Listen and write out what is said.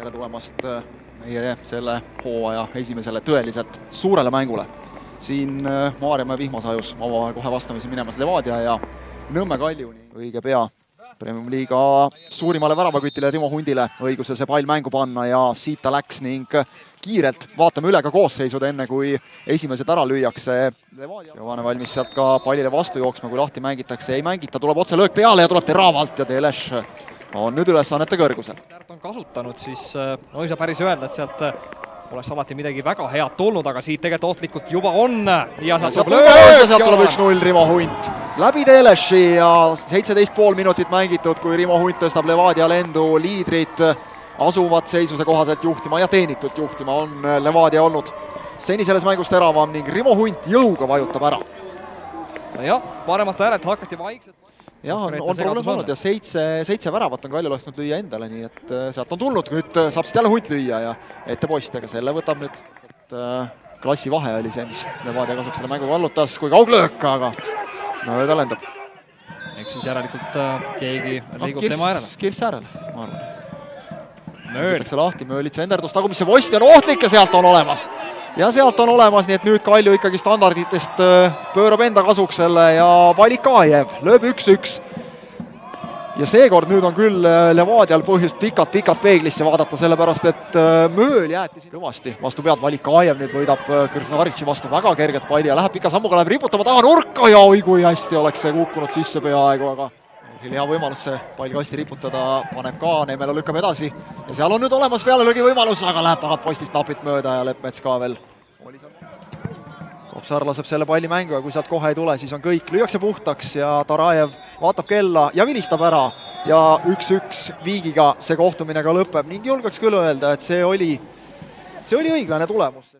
tere tulemast äh, meie selle hooaja esimesele tõeliselt suurele mängule. siin äh, Maarjamäe vihmasajus avavad kohe vastamisi minemas Levadia ja Nõmme Kaljuni õige pea Premium-liiga suurimale väravakütile Rimo Hundile õiguse see pall mängu panna ja siit ta läks ning kiirelt vaatame üle ka koosseisud, enne kui esimesed ära lüüakse. Giovanni valmis sealt ka pallile vastu jooksma, kui lahti mängitakse, ei mängita, tuleb otse löök peale ja tuleb teravalt ja Teleš on nüüd ülesannete kõrgusel. On kasutanud, siis no ei saa päris öelda, et sealt oleks alati midagi väga head tulnud, aga siit tegelikult ohtlikult juba on. Ja sealt tuleb löök ja sealt tuleb üks-null Rimo Hunt. Läbi Teleši ja seitseteist pool minutit mängitud, kui Rimo Hunt tõstab Levadia lendu, liidrid asuvad seisuse kohaselt juhtima ja teenitult juhtima on Levadia olnud seni selles mängus teravam ning Rimo Hunt jõuga vajutab ära. jah, paremalt järelt hakati vaikselt jah, on, on probleem olnud ja seitse, seitse väravat on Kalju lasknud lüüa endale, nii et äh, sealt on tulnud, nüüd äh, saab siit jälle Hunt lüüa ja ette post, aga selle võtab nüüd, et äh, klassivahe oli see, mis Levadia kasuks selle mängu vallutas, kui kauglöök, aga mööda no, lendab. eks siis järelikult keegi liigub no, tema järele. Kirss äärel, ma arvan. võetakse lahti, Möölitsa enderdus tagumisse posti on ohtlik ja sealt on olemas. Ja sealt on olemas, nii et nüüd Kalju ikkagi standarditest pöörab enda kasuks selle ja Valikajev lööb üks-üks. ja seekord nüüd on küll Levadial põhjust pikalt-pikalt peeglisse vaadata, sellepärast et mööl jäeti siin kõvasti vastu pead, Valikajev nüüd võidab Kõrsnavaritši vastu väga kerget palli ja läheb pika sammuga, läheb riputama taha nurka ja oi kui hästi oleks see kukkunud sisse peaaegu, aga oli hea võimalus see pall kasti riputada, paneb ka, Neemela lükkab edasi ja seal on nüüd olemas pealelöögi võimalus, aga läheb tagant postist napilt mööda ja Leppmets ka veel. Kopsar laseb selle palli mängu ja kui sealt kohe ei tule, siis on kõik, lüüakse puhtaks ja Tarajev vaatab kella ja vilistab ära ja üks-üks viigiga see kohtumine ka lõpeb ning julgeks küll öelda, et see oli, see oli õiglane tulemus.